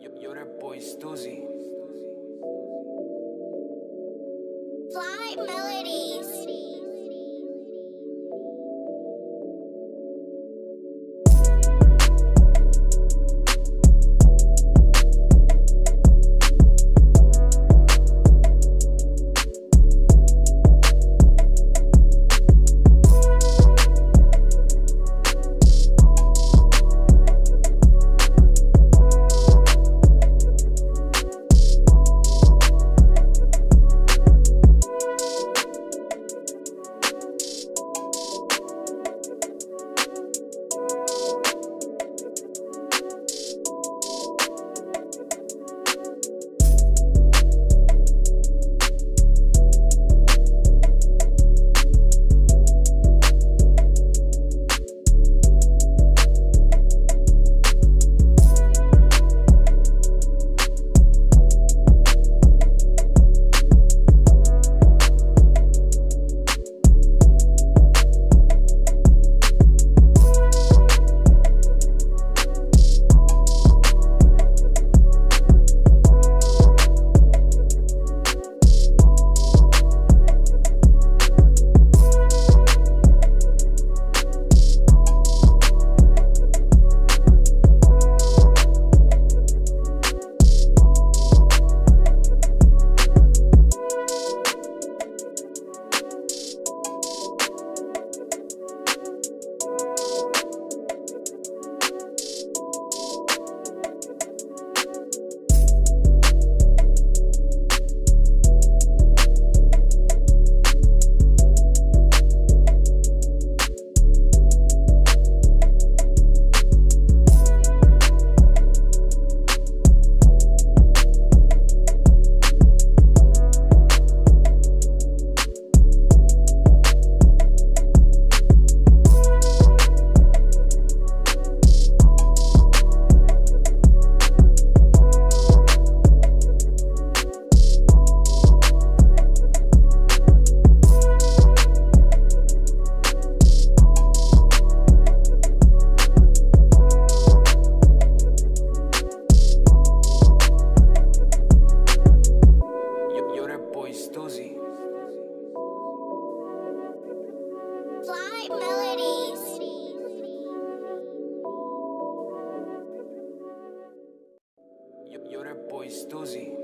Yo, yo that boy Stuzy. Fly Melodies. You're a boy Stuzy.